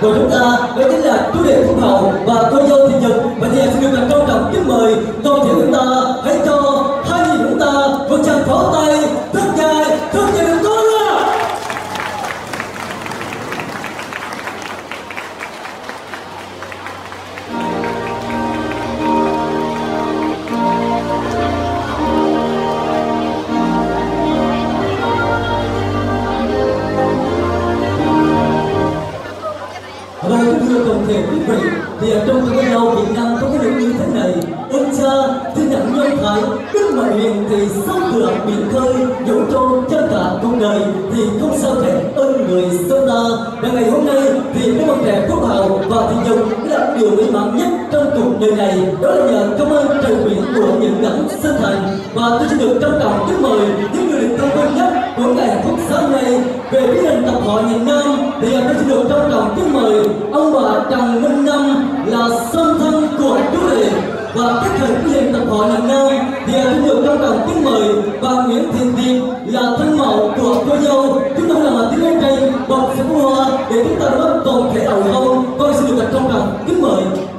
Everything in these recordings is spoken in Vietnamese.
của chúng ta đó chính là chú rể phúc hậu và cô Và ngày hôm nay thì các bạn trẻ Phúc hậu và Thị Dục là điều may mắn nhất trong cuộc đời này. Đó là nhờ công ơn trời biển của những đấng sinh thành. Và tôi xin được trân trọng kính mời những người được công vinh nhất của ngày phúc sáng nay về phía hình tập họ miền Nam. Thì tôi xin được trân trọng kính mời ông bà Trần Minh Năm là sông Thanh và các hợp với tập hội miền nơi thì tôi được trân trọng kính mời bà Nguyễn thị Tiên là thân mẫu của cô dâu. Chúng tôi là tiếng lên đây bọc sẽ hoa để chúng ta đón toàn thể đầu hôn tôi xin được trân trọng kính mời.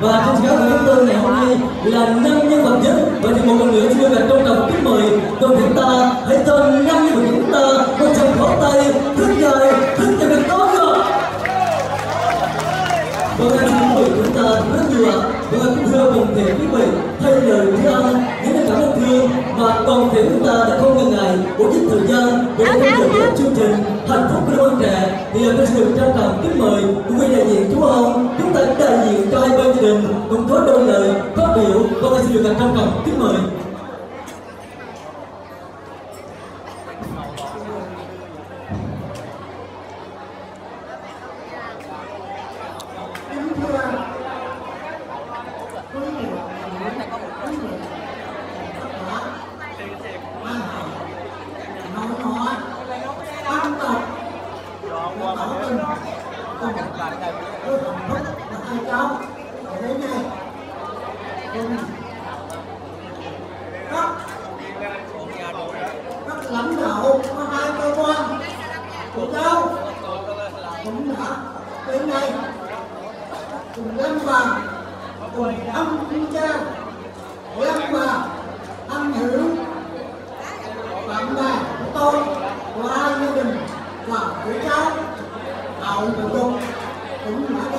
Và trên sân khấu của chúng tôi ngày hôm nay là năm nhân vật nhất. Và thì một lần nữa xin được trân trọng kính mời thể chúng ta. Hãy cho năm nhân vật chúng ta một tràng pháo tay rất dài rất dài được tốt nữa. Vâng, anh kính mời chúng ta rất nhiều ạ. Vâng, kính thưa toàn thể quý vị thay lời tri ân những lời cảm ơn thương và toàn thể chúng ta đã không ngần ngại bố trí thời gian để dự cái chương trình hạnh phúc của đôi trẻ. Thì tôi xin được trân trọng kính mời cùng với đại diện chú ông tỉnh đại diện cho hai bên gia đình cùng có đôi lời phát biểu con xin được trân trọng kính mời kính thưa quý vị quý vị tất cả ban hậu nội ngoại ban tộc và tỏ tình cùng tôi hạnh phúc và hai cháu ở đây này cùng các các lãnh đạo của hai cơ quan của cháu cũng đã đến nay. Cùng ăn bà, cùng ông 君 cha, lâm bà ăn hiểu bạn bè của tôi, của hai gia đình và của cháu, hậu của tôi cũng đã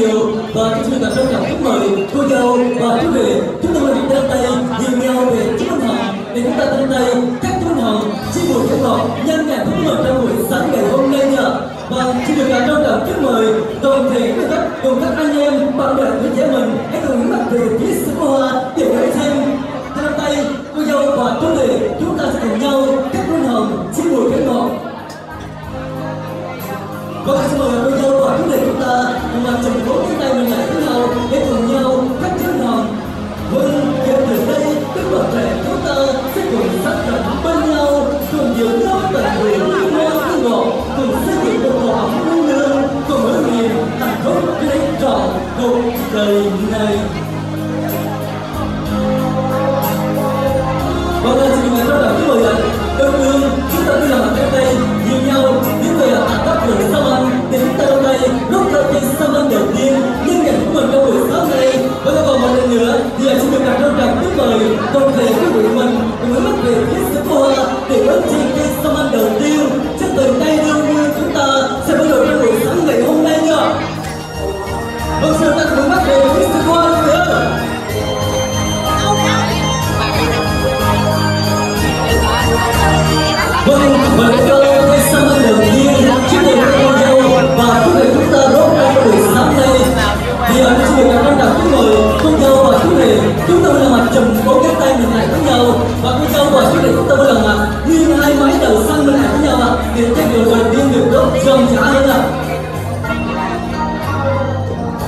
nhiều. Và xin được trân trọng kính mời, cô dâu và chú rể. Chúng tôi được đưa tay nhìn nhau về chúc mừng hồng để chúng ta thân tay các chúc mừng hồng xin buổi chúc ngọt nhân ngày thứ mừng trong buổi sáng ngày hôm nay nhờ và xin được trân trọng kính mời, toàn thể các, cùng các anh em, bạn bè của trẻ mình. Hãy cùng hướng mặt về phía sứ hoa tiểu hãy thay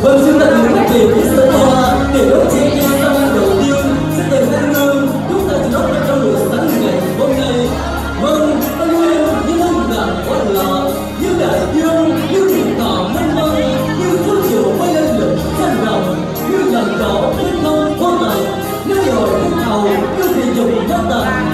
Vâng, chúng ta hưởng các về phía hoa để đốt trên cầu yêu hầu, như thị nhất tầng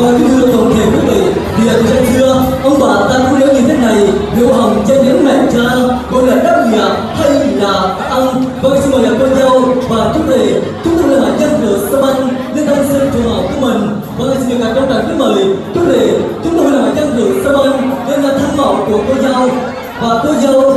mời quý vị toàn thể quý vị, thì ở xưa, ông bà ta cũng nếu như thế này, biểu hồng trên những mẹ cha, gọi là đáp nhà hay là ăn. Vâng, xin mời cô dâu và chú rể, chúng tôi là dân của sâm anh, lên thanh sơn trường học của mình. Vâng, xin được trong tràng kính mời chú rể, chúng tôi là dân của sâm anh, lên là thân mẫu của cô dâu. Và cô dâu,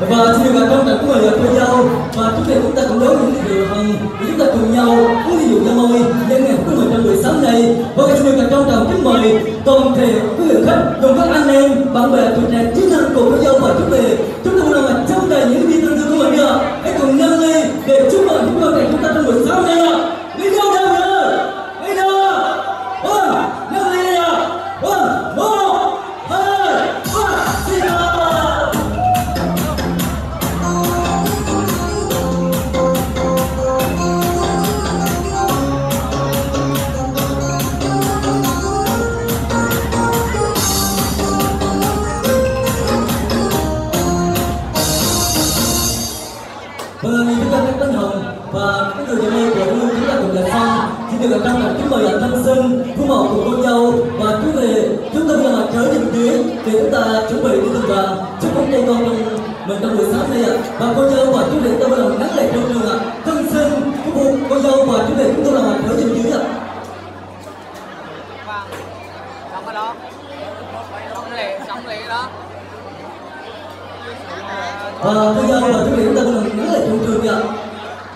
và xin được cảm ơn của người cô dâu và chúng ta chúng ta cũng đón những điều hằng để chúng ta cùng nhau uống ly rượu ra môi nhân ngày của mình trong buổi sáng nay, và xin được cảm ơn kính mời toàn thể quý vị khách cùng các anh em, bạn bè tuổi trẻ chiến thân cùng cô dâu và chúng ta thì chúng ta chuẩn bị đi từng đoàn chúc phúc cho con mình mình trong buổi sáng nay ạ. Và cô dâu và chú rể tôi lòng giờ ngắn lại trong trường ạ. Thân xin chúc phúc cô dâu và chú rể chúng tôi là trở trên dưới ạ. Xong cái đó xong lệ xong lệ đó Và cô dâu và chú rể chúng ta lòng giờ ngắn lại trong trường ạ.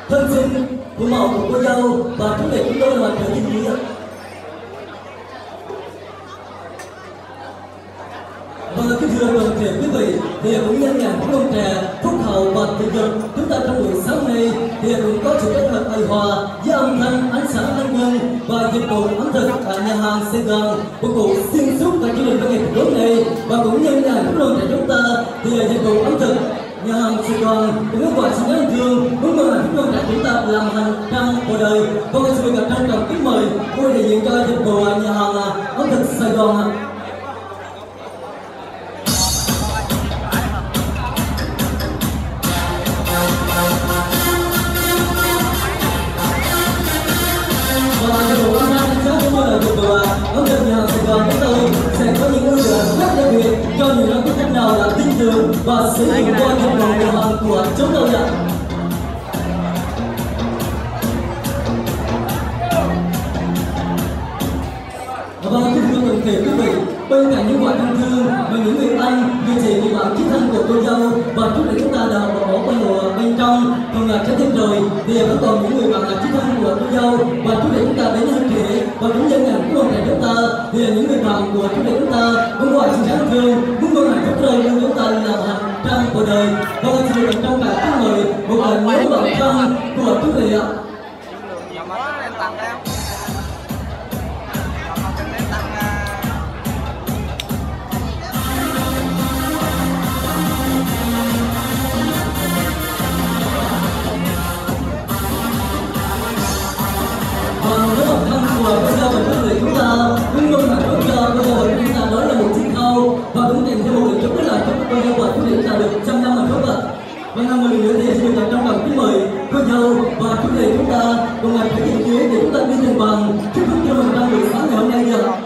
Thân xin phu mẫu của cô dâu và chú rể chúng tôi là trở trên dưới ạ Và kính thưa quý vị, thì cũng nhân ngày của ông trà, phúc hậu và Thị dục chúng ta trong buổi sáng nay thì cũng có sự kết hợp hài hòa với âm thanh, ánh sáng thanh nhân và dịch vụ ẩm thực tại nhà hàng Sài Gòn. Của cụ xuyên suốt cả chương trình văn ngày nay và cũng nhân ngày của ông trà chúng ta thì dịch vụ ẩm thực nhà hàng Sài Gòn cũng có quả xin ơn thương muốn mừng là chúng ta chúng ta làm hàng trăm cuộc đời. Và xin được gặp trân trọng kính mời vui đại diện cho dịch vụ nhà hàng ẩm thực Sài Gòn và nhà chúng tôi sẽ có những ưu đãi rất đặc biệt cho những nhóm khách nào là tin tưởng và sử dụng qua dịch vụ nhà hàng của chúng tôi ạ. Và kính thưa toàn thể quý vị, bên cạnh những quả thân thương và những người anh duy trì người bạn chí thân của cô dâu và chúc để chúng ta đã bỏ bỏ qua hồ bên trong còn là trái tim rồi thì vẫn còn những người bạn là chí thân của cô dâu và chúc để chúng ta người của chúc để chúng ta muốn gọi sự đáng thương muốn mong hạnh phúc rồi luôn chúng ta làm hạnh trang của đời. Và được trong cả kính mời một lần nữa bạn thân của chúc để và cũng tìm thêm một điểm chấm rất là chúng tôi yêu vật quyết định là được trăm năm hạnh phúc ạ. Và năm một lần nữa thì xin được trọng trọng kính mời cô dâu và chú rể chúng ta cùng ngày phải thiện chế để chúng ta đi tìm bằng. Chúc phúc cho mình trong buổi sáng ngày hôm nay ạ